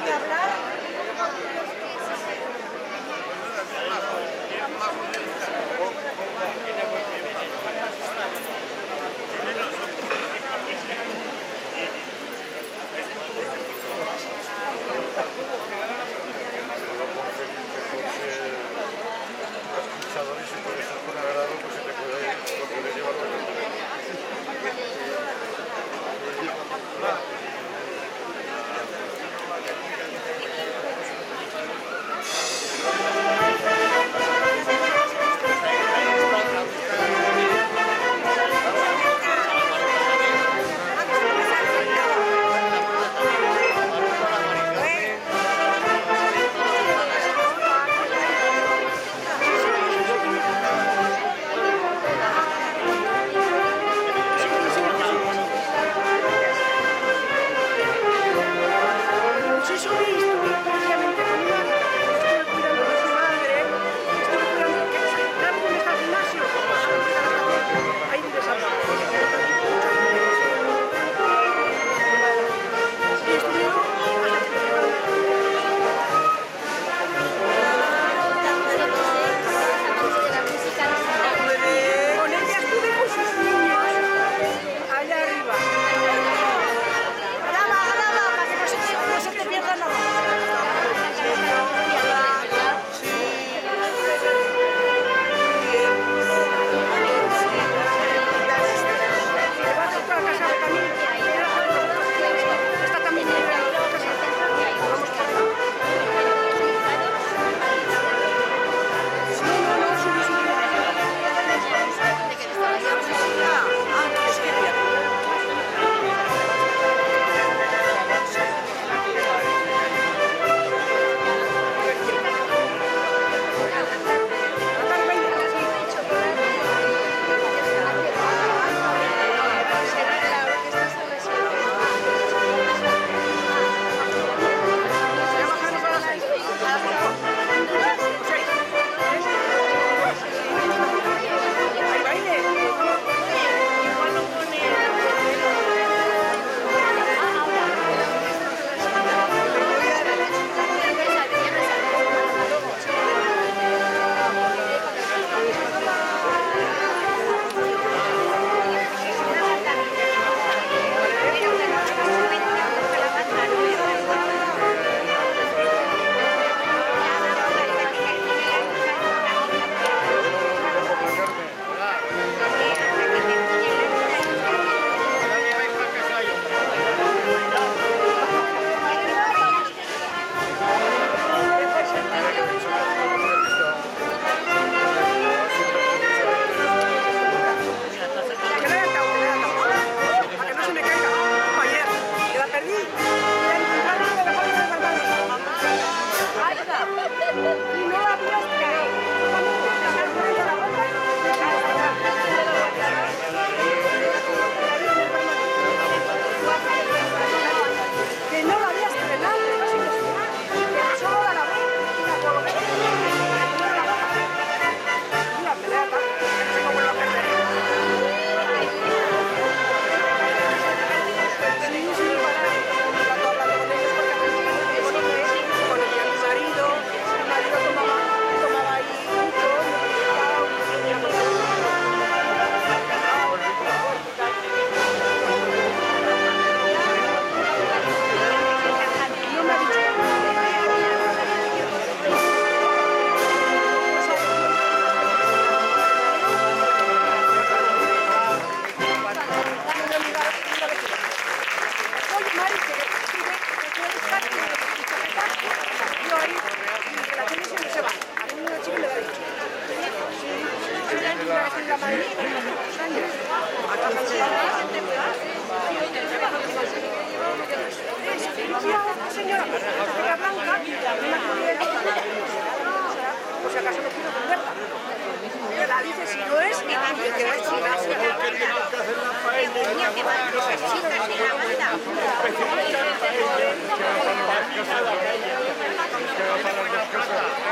Ni hablar. Thank you, sir.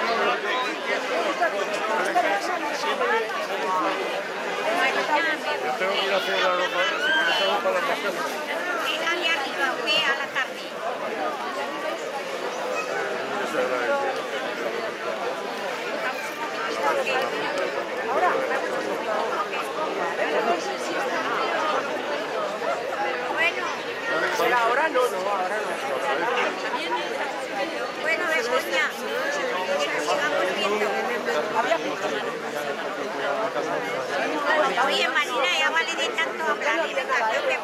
Oye, Marina, ya vale de tanto hablar y de tanto que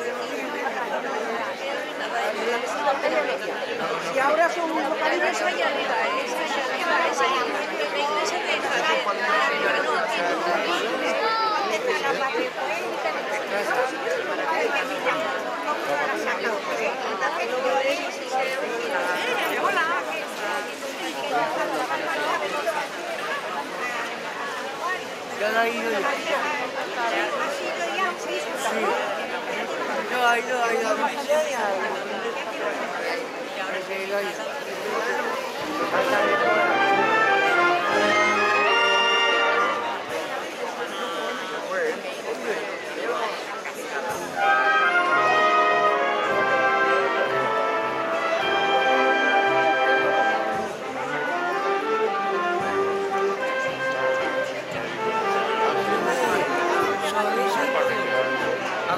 Si ahora son localidades, ya 来い个。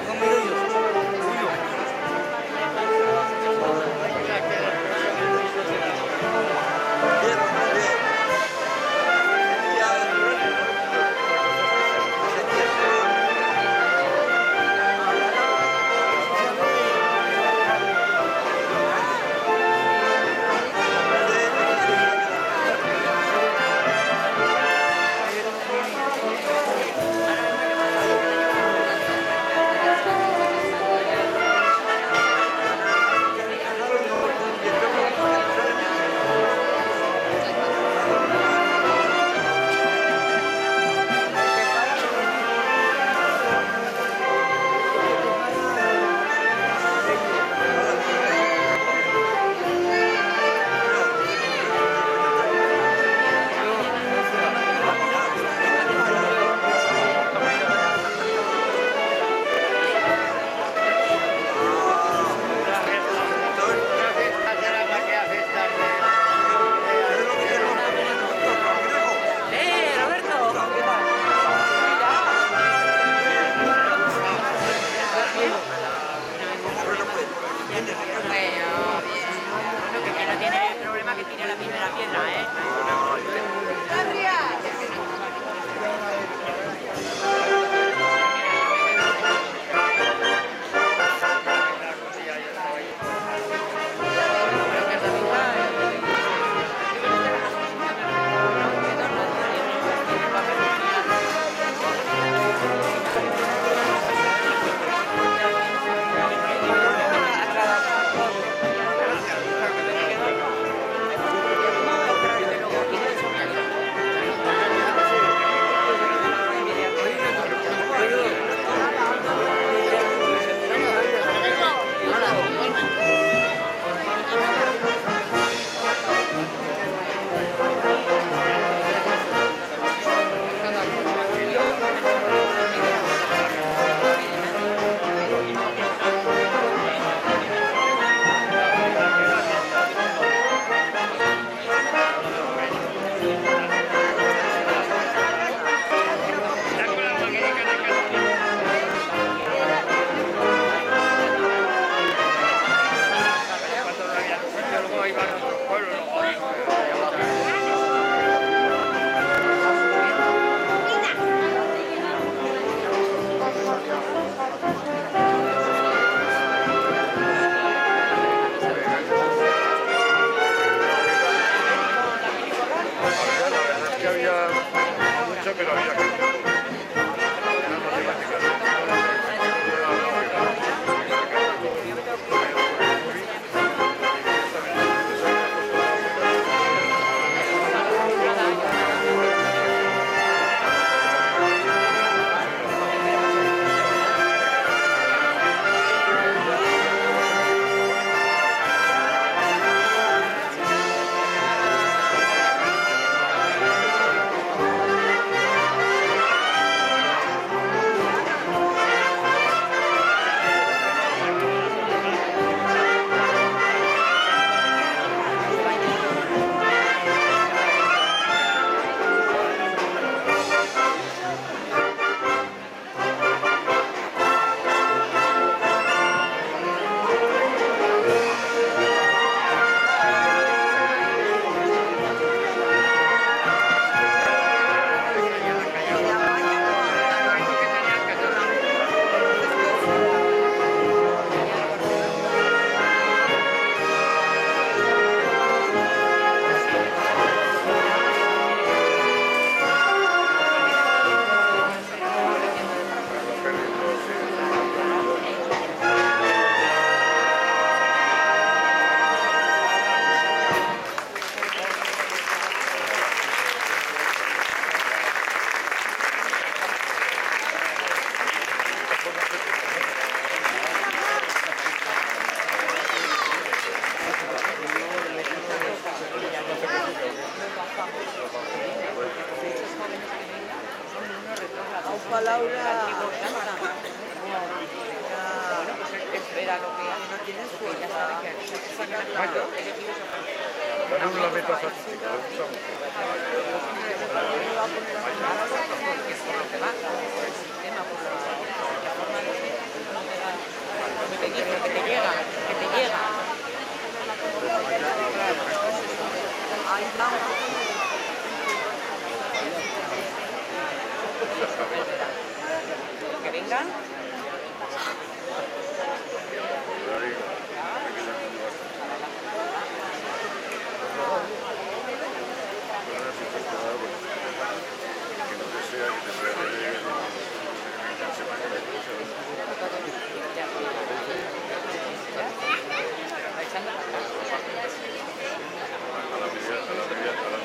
两个没有。Vaya. Bueno. Que te llega, que te llega. Que vengan. Kalau dilihat, kalau dilihat, kalau